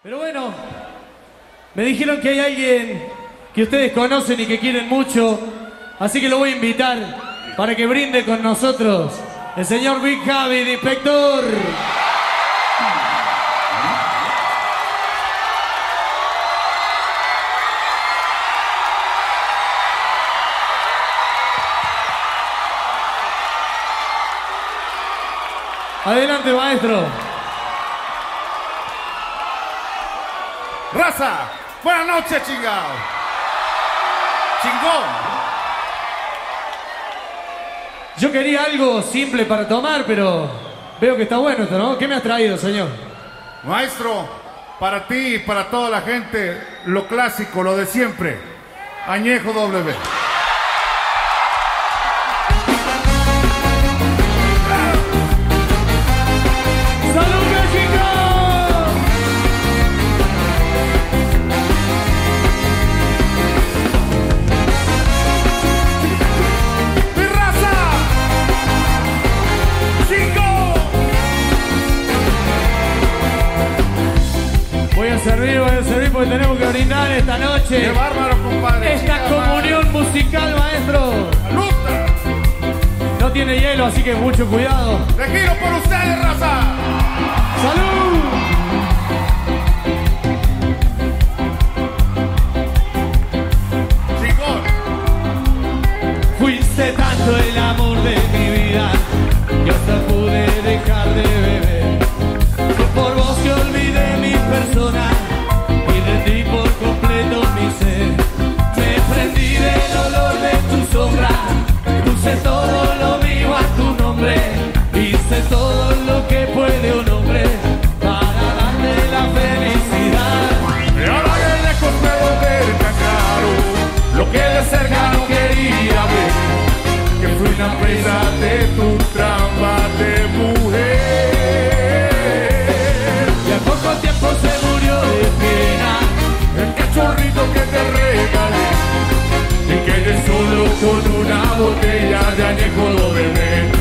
Pero bueno, me dijeron que hay alguien que ustedes conocen y que quieren mucho, así que lo voy a invitar para que brinde con nosotros el señor Big Javi, inspector. Adelante, maestro. Raza, buenas noches, chingado. Chingón. Yo quería algo simple para tomar, pero veo que está bueno esto, ¿no? ¿Qué me has traído, señor? Maestro, para ti y para toda la gente, lo clásico, lo de siempre. Añejo W. porque tenemos que brindar esta noche. ¡Qué bárbaro, compadre! Esta comunión musical, maestro. ¡Salud! No tiene hielo, así que mucho cuidado. ¡De giro por ustedes, raza! ¡Salud! ¡Chingón! Fuiste tanto el amor de mi vida que hasta pude dejar de beber. Fue por vos que olvidé mi persona puse todo lo mío a tu nombre. Hice todo lo que puede un hombre para darte la felicidad. Y ahora que lejos puedo ver tan claro lo que de cerca no quería ver. Que fui una presa de tu trampa de mujer. Y al poco tiempo se murió de pena. El cachorrito que te regalé. Con una botella de añejo doble. ¡Fuerte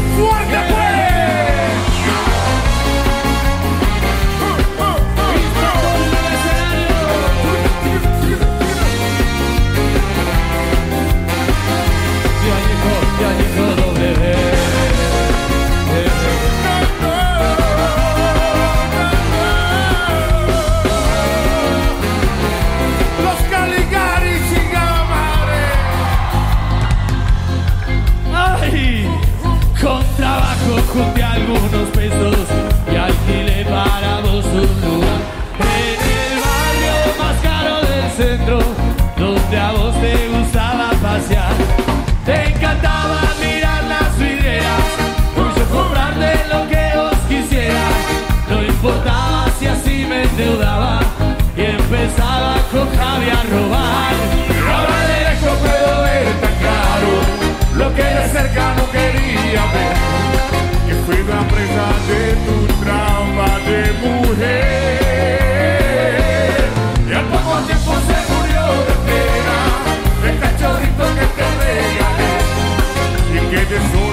escutear. Y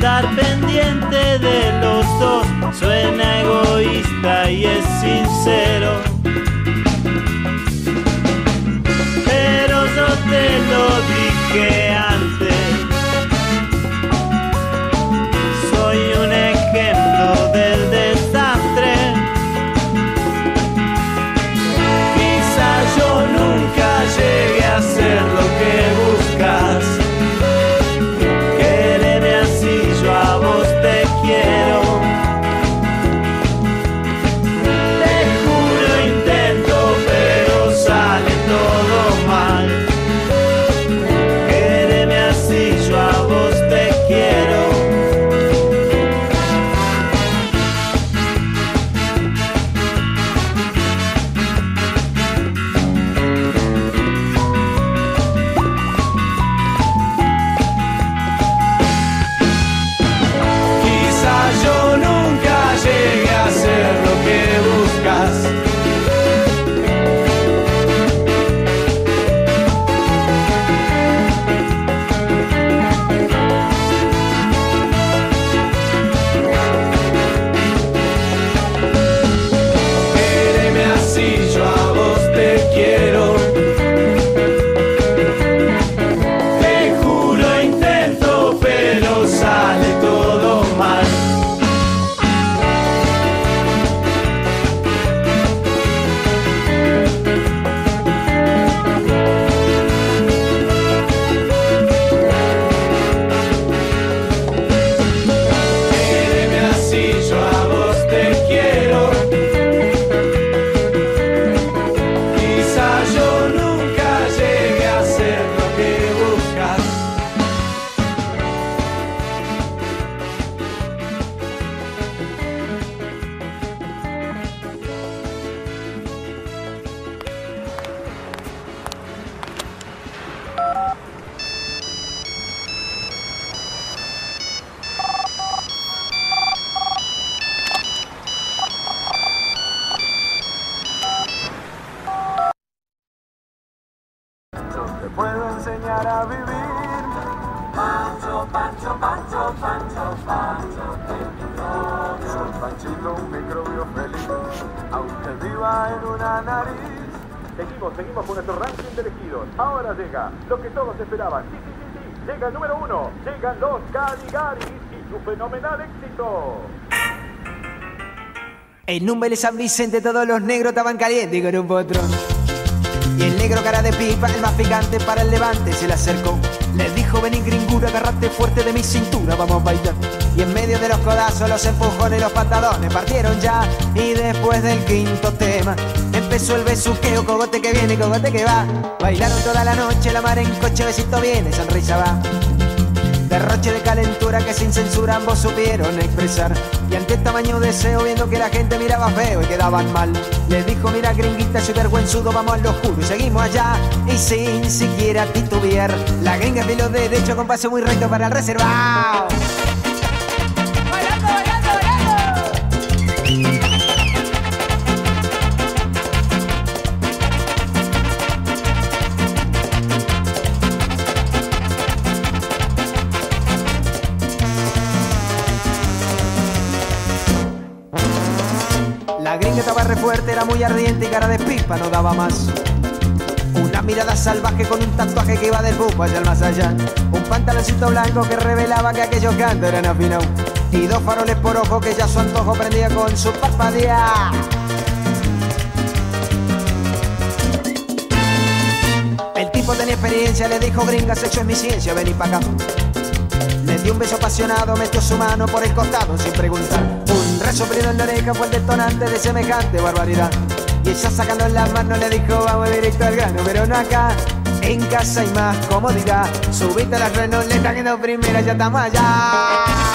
andar pendiente de los dos, suena egoísta y es sincero. En Número San Vicente todos los negros estaban calientes con un potrón. Y el negro cara de pipa, el más picante para el levante, se le acercó. Le dijo, vení gringura, agarrate fuerte de mi cintura, vamos a bailar. Y en medio de los codazos, los empujones los pantalones partieron ya. Y después del quinto tema, empezó el besuqueo, cogote que viene, cogote que va. Bailaron toda la noche, la mar en coche, besito viene, sonrisa va. Derroche de calentura que sin censura ambos supieron expresar. Y ante este tamaño deseo, viendo que la gente miraba feo y quedaban mal, le dijo: Mira, gringuita, soy vergüenzudo, vamos al oscuro y seguimos allá. Y sin siquiera titubear, la gringa filo derecho con paso muy recto para el reservado. Gringa estaba re fuerte, era muy ardiente y cara de pipa no daba más. Una mirada salvaje con un tatuaje que iba del bupo allá al más allá. Un pantaloncito blanco que revelaba que aquellos cantos eran afinados. Y dos faroles por ojo que ya su antojo prendía con su parpadea. El tipo tenía experiencia, le dijo gringas, hecho es mi ciencia, vení pa' acá. Le dio un beso apasionado, metió su mano por el costado sin preguntar. Un resoplido en la oreja fue el detonante de semejante barbaridad. Y ella sacando la mano le dijo, vamos directo al grano, pero no acá. En casa hay más comodidad. Subiste a las renoletas que no primera, ya estamos allá.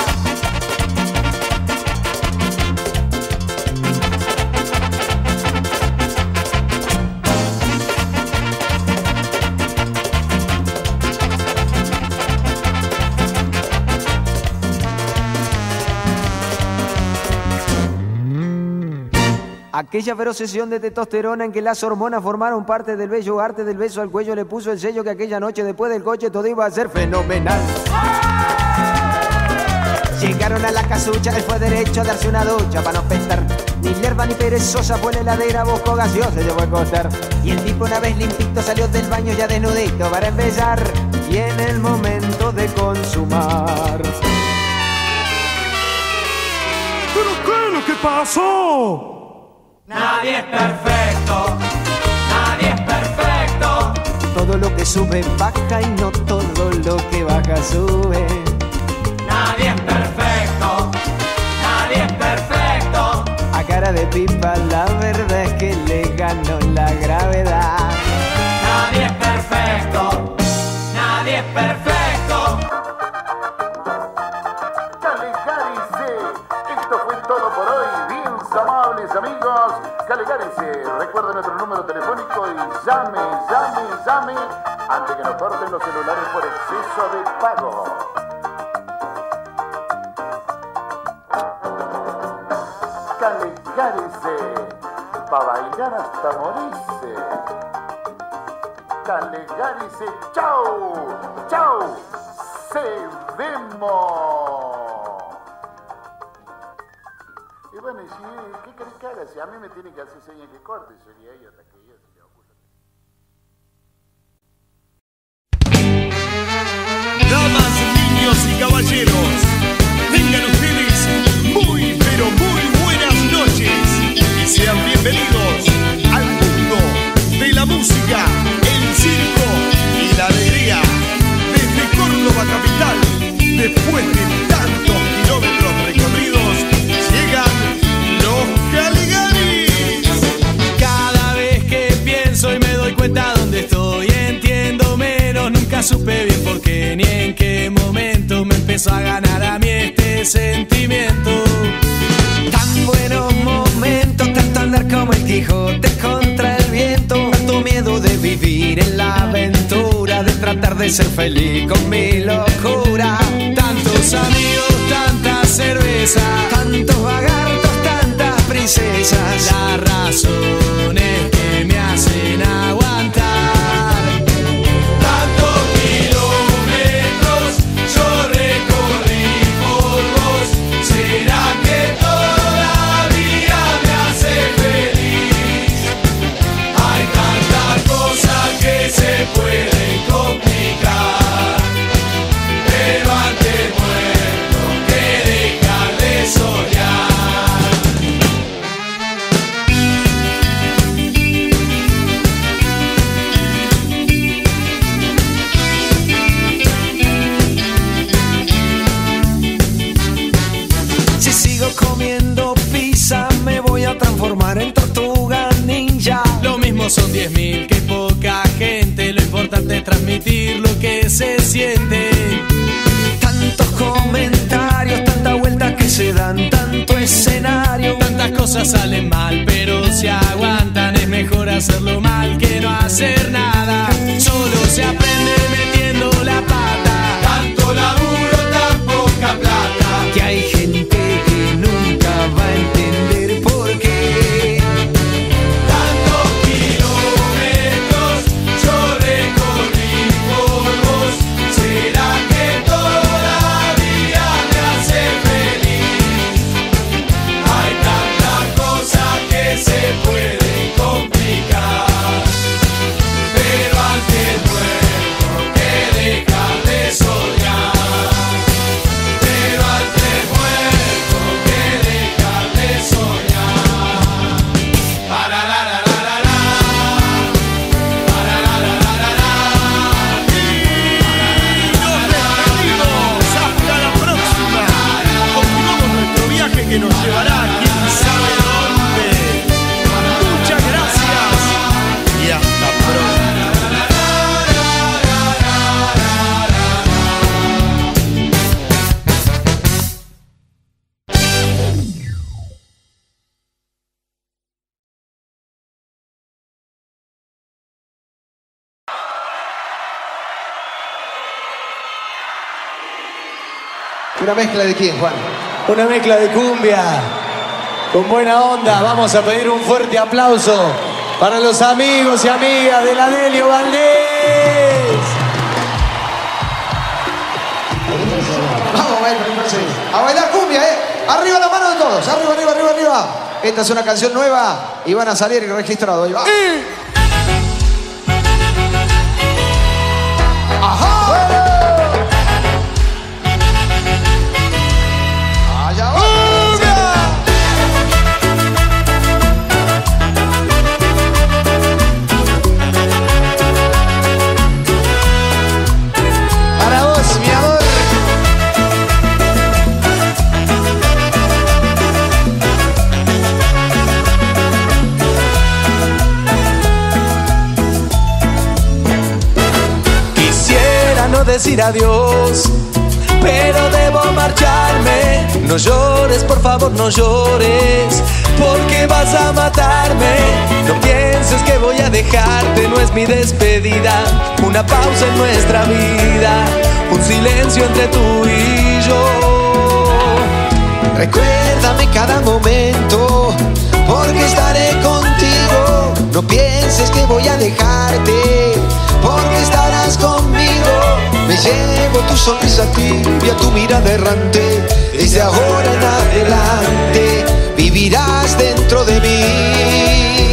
Aquella feroz sesión de testosterona en que las hormonas formaron parte del bello arte del beso al cuello le puso el sello que aquella noche después del coche todo iba a ser fenomenal. Llegaron a la casucha, él fue derecho a darse una ducha para no pestar. Ni lerva ni perezosa fue la heladera, buscó gaseosa, se llevó a acostar. Y el tipo una vez limpito salió del baño ya desnudito para empezar. Y en el momento de consumar. ¿Pero qué es lo que pasó? Nadie es perfecto, nadie es perfecto. Todo lo que sube baja y no todo lo que baja sube. Nadie es perfecto, nadie es perfecto. A cara de pipa la verdad es que le ganó la gravedad. Amables amigos. Calegarice. Recuerden nuestro número telefónico y llame, llame, llame antes que nos corten los celulares por exceso de pago. Calegarice. Pa' bailar hasta morirse. Calegarice. ¡Chau! ¡Chau! ¡Se vemos! Que haga? Si a mí me tiene que hacer señas que corte, ella hasta que ella ser feliz con mi locura. Tantos amigos, tanta cerveza, Tantos vagartos, tantas princesas. Cosas salen mal, pero si aguantan es mejor hacerlo ¿Una mezcla de quién, Juan? Una mezcla de cumbia con buena onda. Vamos a pedir un fuerte aplauso para los amigos y amigas de la Delio Valdés. Vamos, maestro. A bailar cumbia, ¿eh? Arriba la mano de todos. Arriba, arriba, arriba, arriba. Esta es una canción nueva y van a salir registrados. Ahí va. ¡Ajá! Decir adiós, pero debo marcharme. No llores, por favor, no llores, porque vas a matarme. No pienses que voy a dejarte, no es mi despedida. Una pausa en nuestra vida, un silencio entre tú y yo. Recuérdame cada momento, porque estaré contigo. No pienses que voy a dejarte, porque estarás conmigo. Me llevo tu sonrisa tibia, tu mirada errante. Desde ahora en adelante vivirás dentro de mí.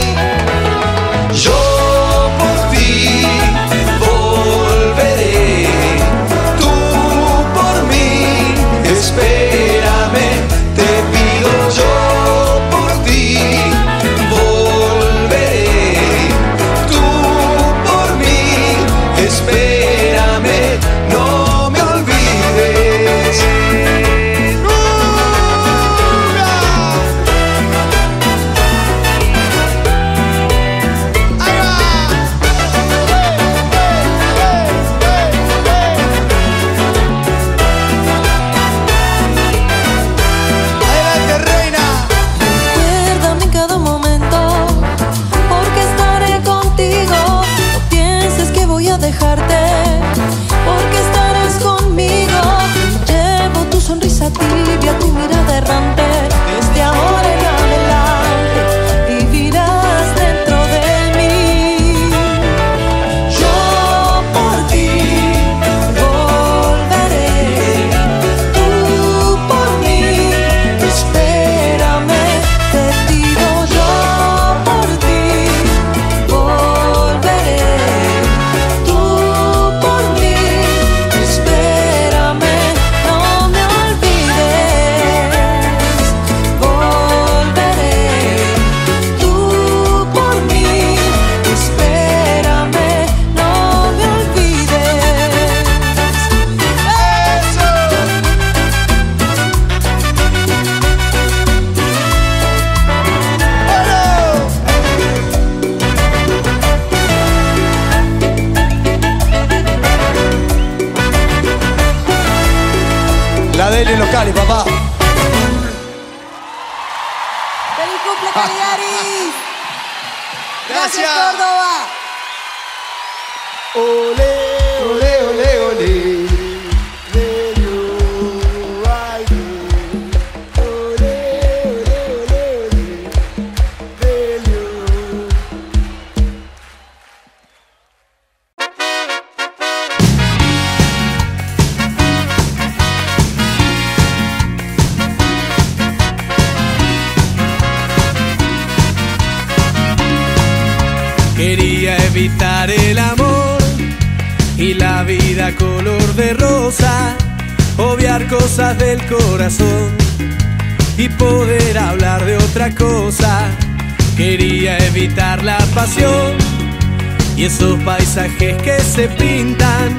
Esos paisajes que se pintan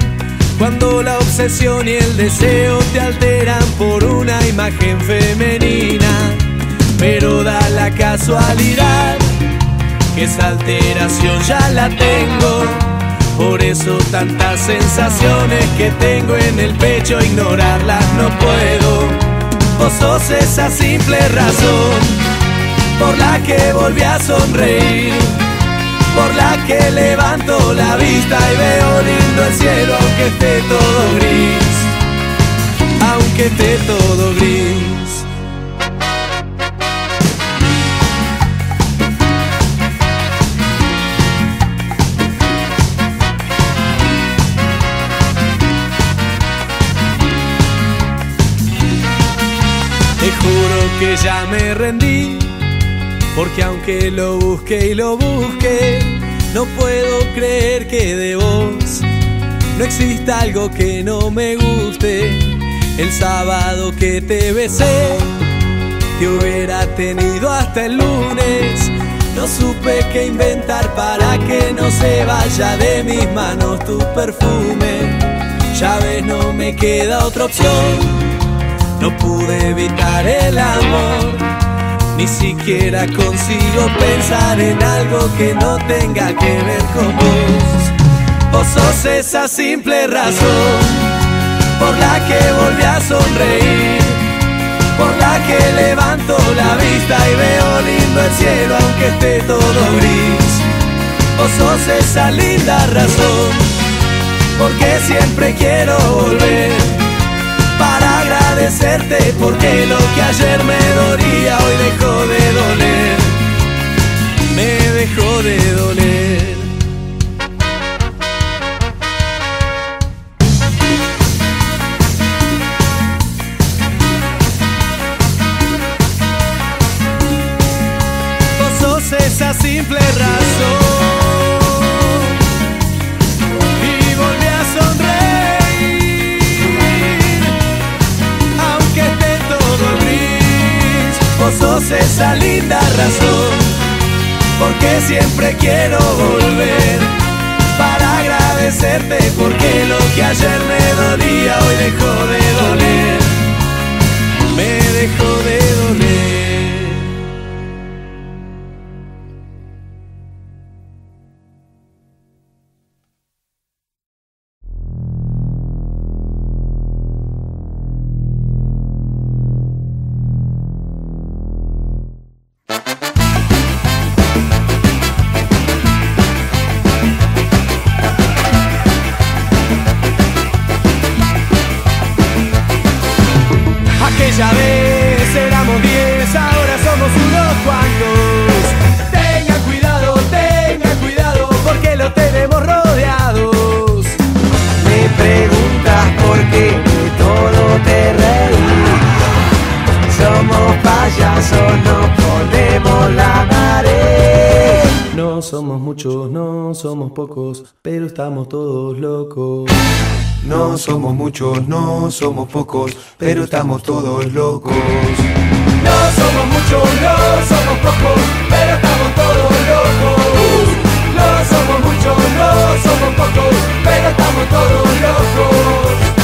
cuando la obsesión y el deseo te alteran por una imagen femenina. Pero da la casualidad que esa alteración ya la tengo. Por eso tantas sensaciones que tengo en el pecho, ignorarlas no puedo. Vos sos esa simple razón por la que volví a sonreír, por la que levanto la vista y veo lindo el cielo aunque esté todo gris. Aunque esté todo gris. Te juro que ya me rendí, porque aunque lo busque y lo busque, no puedo creer que de vos no exista algo que no me guste. El sábado que te besé, te hubiera tenido hasta el lunes. No supe qué inventar para que no se vaya de mis manos tu perfume. Ya ves, no me queda otra opción. No pude evitar el amor, ni siquiera consigo pensar en algo que no tenga que ver con vos. Vos sos esa simple razón por la que volví a sonreír, por la que levanto la vista y veo lindo el cielo aunque esté todo gris. Vos sos esa linda razón porque siempre quiero volver agradecerte porque lo que ayer me dolía hoy dejó de doler, me dejó de doler. Vos sos esa simple razón sos esa linda razón, porque siempre quiero volver para agradecerte, porque lo que ayer me dolía hoy dejó de doler, me dejó de doler. Somos pocos, pero estamos todos locos. No somos muchos, no somos pocos, pero estamos todos locos. No somos muchos, no somos pocos, pero estamos todos locos. No somos muchos, no somos pocos, pero estamos todos locos.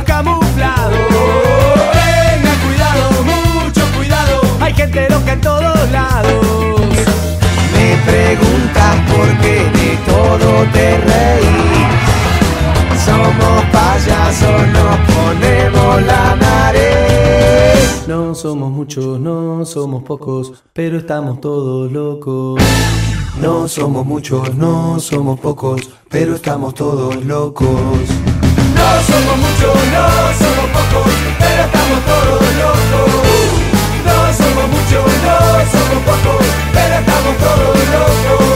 Todos camuflados. Tenga cuidado, mucho cuidado, hay gente loca en todos lados. Me preguntas por qué de todo te reí. Somos payasos, nos ponemos la nariz. No somos muchos, no somos pocos, pero estamos todos locos. No somos muchos, no somos pocos, pero estamos todos locos. No somos muchos, no somos pocos, pero estamos todos locos. No somos muchos, no somos pocos, pero estamos todos locos.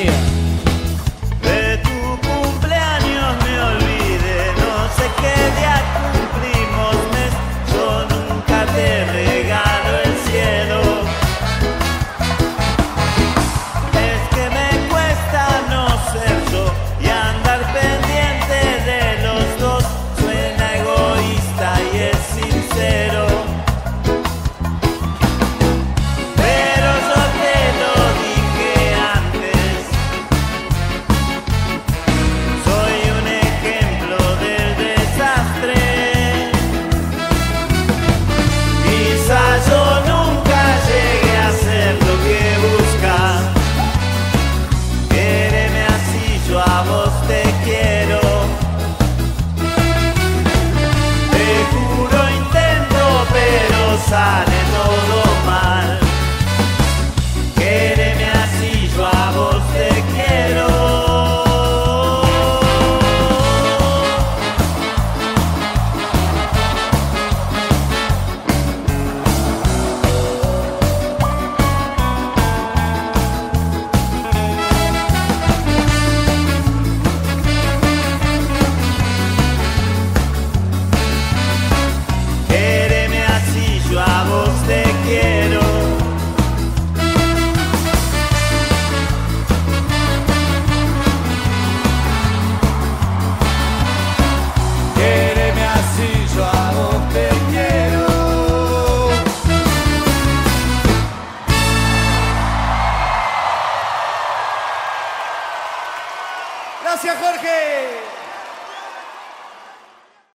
Companhia.